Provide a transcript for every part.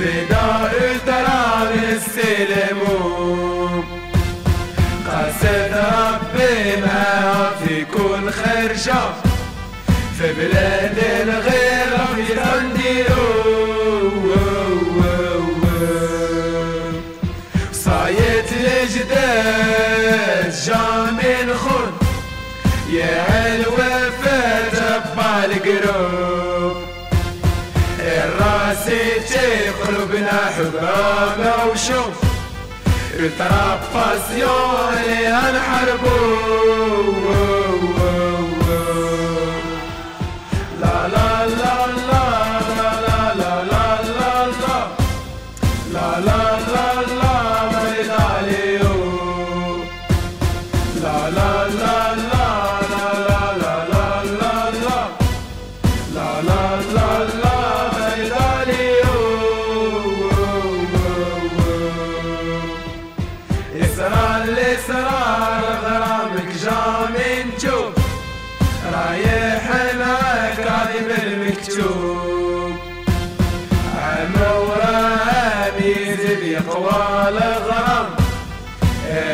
Ve da öder الهموم قصد معاه في كل خرجة في بلاد الغيرة في صايت الجداد جامع الخن يا عالوفاة ربع القروب الرأس تقلبنا حبانا وشوف. يتربص يوني هنحربوه la la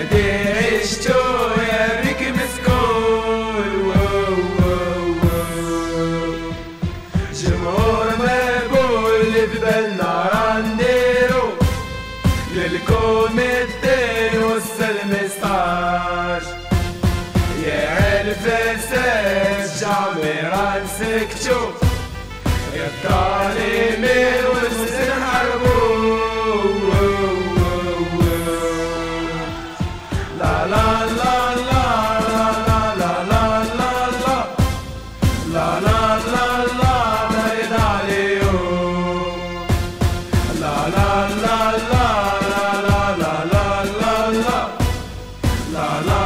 هادي عشتو يا بك مسكون جمهور مقبول في بالنا رانديرو للكون الدين والسلم ستاج يا عالفساد شعبي رانسكتو يا دار la la.